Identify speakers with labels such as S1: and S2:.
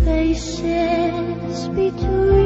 S1: spaces between